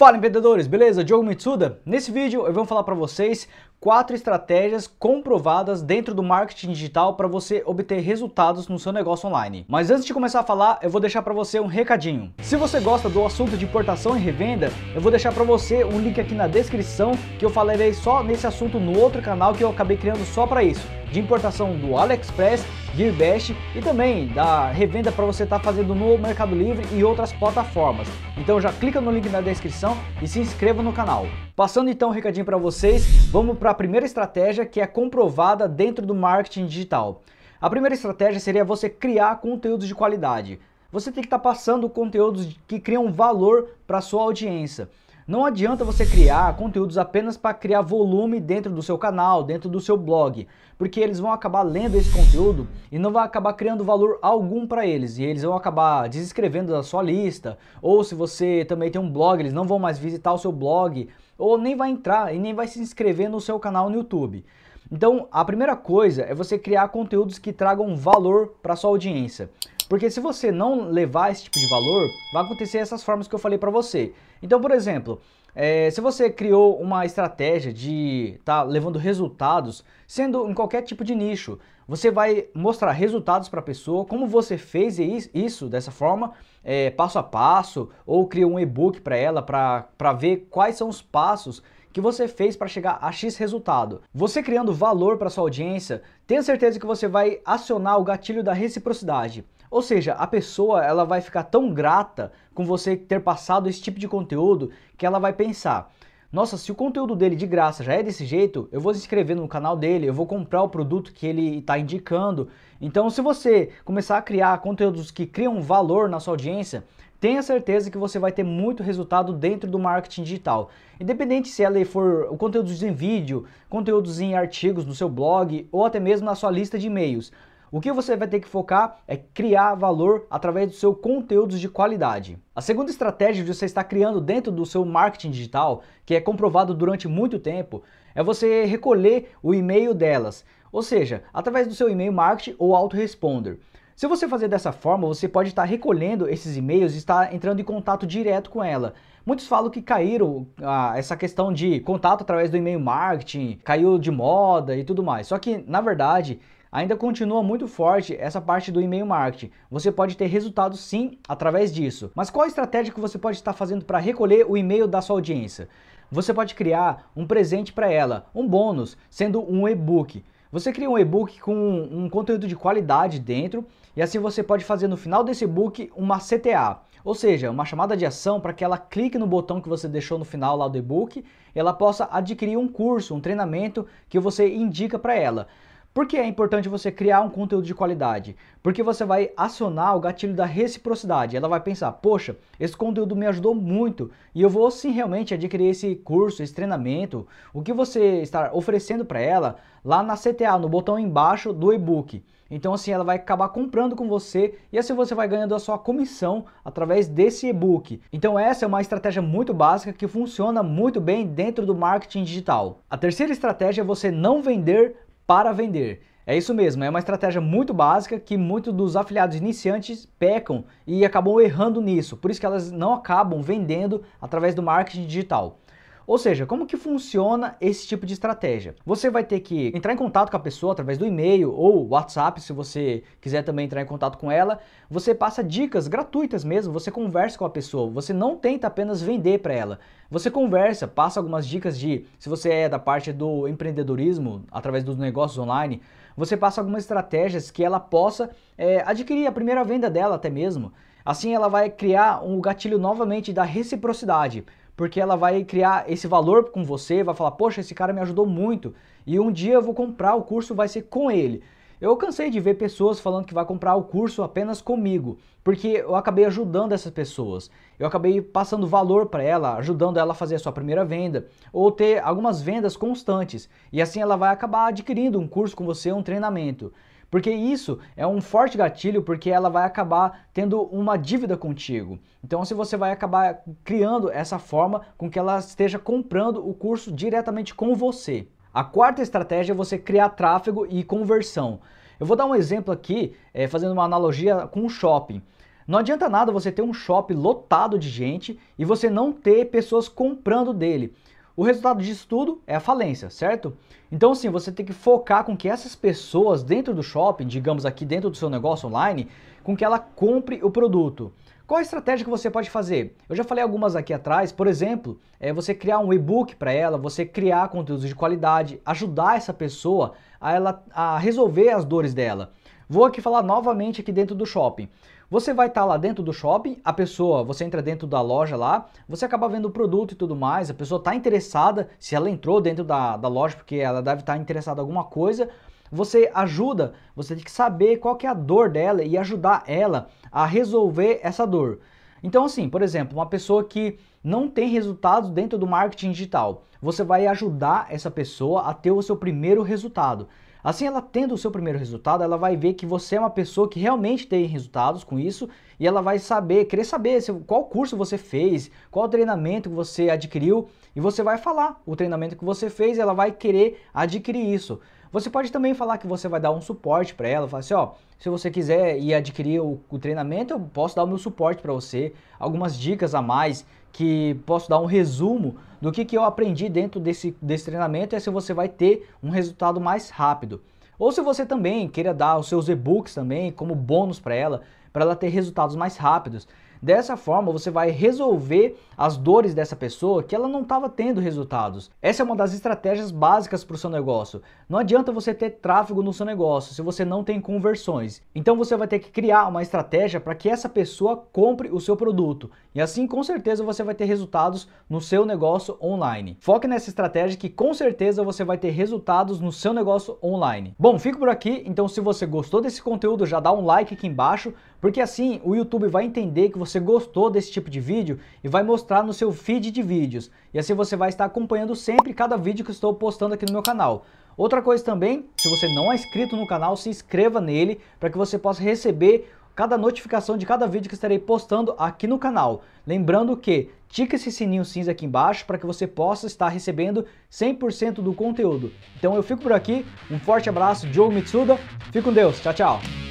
Fala empreendedores, beleza? Diogo Mitsuda. Nesse vídeo eu vou falar para vocês quatro estratégias comprovadas dentro do marketing digital para você obter resultados no seu negócio online. Mas antes de começar a falar, eu vou deixar para você um recadinho. Se você gosta do assunto de importação e revenda, eu vou deixar para você um link aqui na descrição que eu falarei só nesse assunto no outro canal que eu acabei criando só para isso, de importação do AliExpress Gearbest e também da revenda para você estar tá fazendo no Mercado Livre e outras plataformas. Então já clica no link na descrição e se inscreva no canal. Passando então um recadinho para vocês, vamos para a primeira estratégia que é comprovada dentro do marketing digital. A primeira estratégia seria você criar conteúdos de qualidade. Você tem que estar tá passando conteúdos que criam valor para sua audiência. Não adianta você criar conteúdos apenas para criar volume dentro do seu canal, dentro do seu blog, porque eles vão acabar lendo esse conteúdo e não vai acabar criando valor algum para eles e eles vão acabar desescrevendo da sua lista, ou se você também tem um blog, eles não vão mais visitar o seu blog, ou nem vai entrar e nem vai se inscrever no seu canal no YouTube. Então, a primeira coisa é você criar conteúdos que tragam valor para sua audiência. Porque se você não levar esse tipo de valor, vai acontecer essas formas que eu falei para você. Então, por exemplo, é, se você criou uma estratégia de estar tá levando resultados, sendo em qualquer tipo de nicho, você vai mostrar resultados para a pessoa, como você fez isso dessa forma, é, passo a passo, ou criou um e-book para ela para ver quais são os passos que você fez para chegar a X resultado. Você criando valor para sua audiência, tenha certeza que você vai acionar o gatilho da reciprocidade. Ou seja, a pessoa ela vai ficar tão grata com você ter passado esse tipo de conteúdo que ela vai pensar: nossa, se o conteúdo dele de graça já é desse jeito, eu vou se inscrever no canal dele, eu vou comprar o produto que ele está indicando. Então, se você começar a criar conteúdos que criam valor na sua audiência, tenha certeza que você vai ter muito resultado dentro do marketing digital. Independente se ela for o conteúdos em vídeo, conteúdos em artigos no seu blog ou até mesmo na sua lista de e-mails. O que você vai ter que focar é criar valor através do seu conteúdo de qualidade. A segunda estratégia de você estar criando dentro do seu marketing digital, que é comprovado durante muito tempo, é você recolher o e-mail delas, ou seja, através do seu e-mail marketing ou autoresponder. Se você fazer dessa forma, você pode estar recolhendo esses e-mails e estar entrando em contato direto com ela. Muitos falam que caíram ah, essa questão de contato através do e-mail marketing, caiu de moda e tudo mais. Só que, na verdade, ainda continua muito forte essa parte do e-mail marketing. Você pode ter resultados sim através disso. Mas qual a estratégia que você pode estar fazendo para recolher o e-mail da sua audiência? Você pode criar um presente para ela, um bônus, sendo um e-book. Você cria um e-book com um conteúdo de qualidade dentro e assim você pode fazer no final desse e-book uma CTA, ou seja, uma chamada de ação para que ela clique no botão que você deixou no final lá do e-book, ela possa adquirir um curso, um treinamento que você indica para ela. Por que é importante você criar um conteúdo de qualidade? Porque você vai acionar o gatilho da reciprocidade. Ela vai pensar: poxa, esse conteúdo me ajudou muito e eu vou sim realmente adquirir esse curso, esse treinamento, o que você está oferecendo para ela lá na CTA, no botão embaixo do e-book. Então assim ela vai acabar comprando com você e assim você vai ganhando a sua comissão através desse e-book. Então essa é uma estratégia muito básica que funciona muito bem dentro do marketing digital. A terceira estratégia é você não vender para vender. É isso mesmo, é uma estratégia muito básica que muitos dos afiliados iniciantes pecam e acabam errando nisso. Por isso que elas não acabam vendendo através do marketing digital. Ou seja, como que funciona esse tipo de estratégia? Você vai ter que entrar em contato com a pessoa através do e-mail ou WhatsApp, se você quiser também entrar em contato com ela. Você passa dicas gratuitas mesmo, você conversa com a pessoa, você não tenta apenas vender para ela. Você conversa, passa algumas dicas de, se você é da parte do empreendedorismo, através dos negócios online, você passa algumas estratégias que ela possa é, adquirir a primeira venda dela até mesmo. Assim ela vai criar um gatilho novamente da reciprocidade porque ela vai criar esse valor com você, vai falar, poxa, esse cara me ajudou muito e um dia eu vou comprar o curso, vai ser com ele. Eu cansei de ver pessoas falando que vai comprar o curso apenas comigo, porque eu acabei ajudando essas pessoas. Eu acabei passando valor para ela, ajudando ela a fazer a sua primeira venda, ou ter algumas vendas constantes. E assim ela vai acabar adquirindo um curso com você, um treinamento. Porque isso é um forte gatilho, porque ela vai acabar tendo uma dívida contigo. Então, se você vai acabar criando essa forma com que ela esteja comprando o curso diretamente com você. A quarta estratégia é você criar tráfego e conversão. Eu vou dar um exemplo aqui, é, fazendo uma analogia com o shopping. Não adianta nada você ter um shopping lotado de gente e você não ter pessoas comprando dele. O resultado disso tudo é a falência, certo? Então, sim, você tem que focar com que essas pessoas dentro do shopping, digamos aqui dentro do seu negócio online, com que ela compre o produto. Qual a estratégia que você pode fazer? Eu já falei algumas aqui atrás, por exemplo, é você criar um e-book para ela, você criar conteúdos de qualidade, ajudar essa pessoa a, ela, a resolver as dores dela. Vou aqui falar novamente aqui dentro do shopping. Você vai estar tá lá dentro do shopping, a pessoa, você entra dentro da loja lá, você acaba vendo o produto e tudo mais, a pessoa está interessada, se ela entrou dentro da, da loja porque ela deve estar tá interessada em alguma coisa, você ajuda, você tem que saber qual que é a dor dela e ajudar ela a resolver essa dor. Então assim, por exemplo, uma pessoa que não tem resultados dentro do marketing digital, você vai ajudar essa pessoa a ter o seu primeiro resultado. Assim, ela tendo o seu primeiro resultado, ela vai ver que você é uma pessoa que realmente tem resultados com isso e ela vai saber, querer saber qual curso você fez, qual treinamento que você adquiriu e você vai falar o treinamento que você fez e ela vai querer adquirir isso. Você pode também falar que você vai dar um suporte para ela, falar assim, ó, se você quiser ir adquirir o, o treinamento, eu posso dar o meu suporte para você, algumas dicas a mais que posso dar um resumo do que, que eu aprendi dentro desse, desse treinamento e assim você vai ter um resultado mais rápido. Ou se você também queira dar os seus e-books também como bônus para ela, para ela ter resultados mais rápidos. Dessa forma, você vai resolver as dores dessa pessoa que ela não estava tendo resultados. Essa é uma das estratégias básicas para o seu negócio. Não adianta você ter tráfego no seu negócio se você não tem conversões. Então você vai ter que criar uma estratégia para que essa pessoa compre o seu produto. E assim, com certeza, você vai ter resultados no seu negócio online. Foque nessa estratégia que com certeza você vai ter resultados no seu negócio online. Bom, fico por aqui. Então, se você gostou desse conteúdo, já dá um like aqui embaixo, porque assim o YouTube vai entender que você você gostou desse tipo de vídeo e vai mostrar no seu feed de vídeos. E assim você vai estar acompanhando sempre cada vídeo que estou postando aqui no meu canal. Outra coisa também, se você não é inscrito no canal, se inscreva nele para que você possa receber cada notificação de cada vídeo que estarei postando aqui no canal. Lembrando que tica esse sininho cinza aqui embaixo para que você possa estar recebendo 100% do conteúdo. Então eu fico por aqui, um forte abraço, Joe Mitsuda, fique com Deus, tchau, tchau!